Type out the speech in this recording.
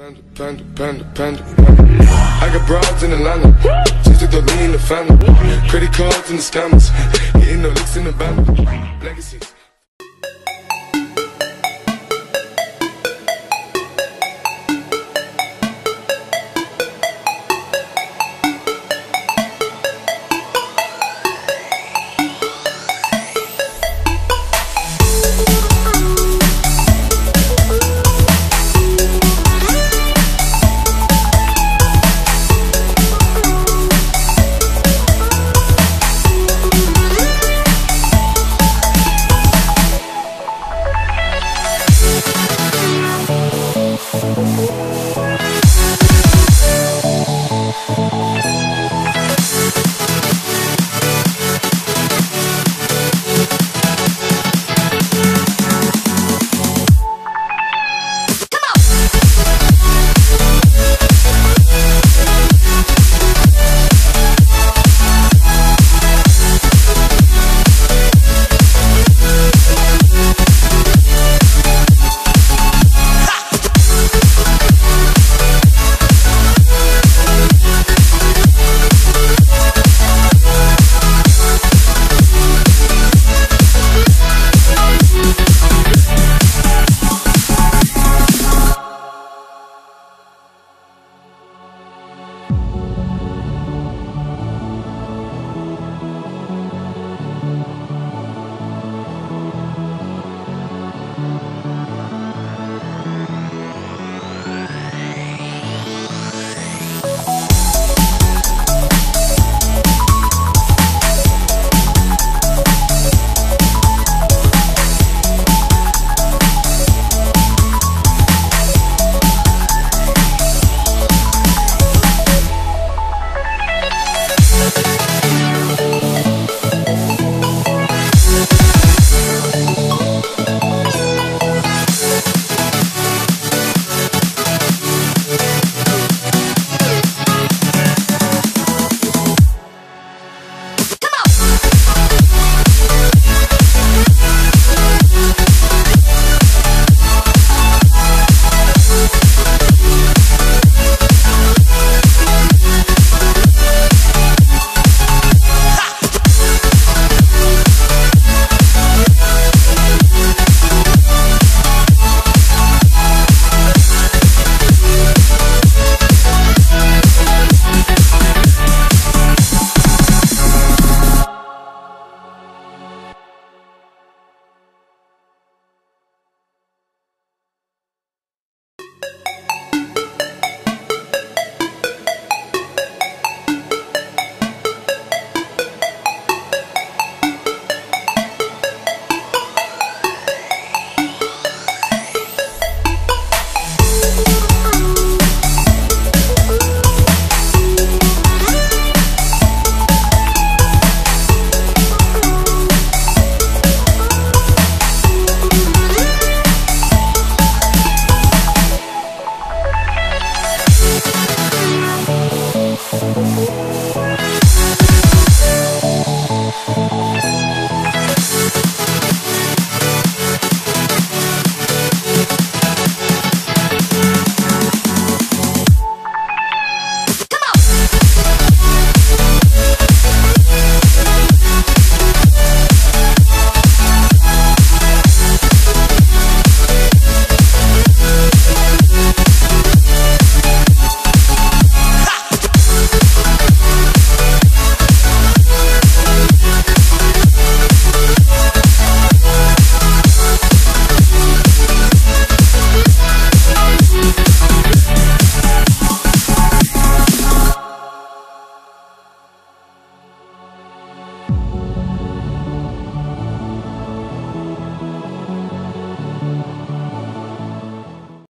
Panda, panda, panda, panda. I got broads in Atlanta. Just the lean in the family. Credit cards and the scammers. Getting no licks in the band. Legacies.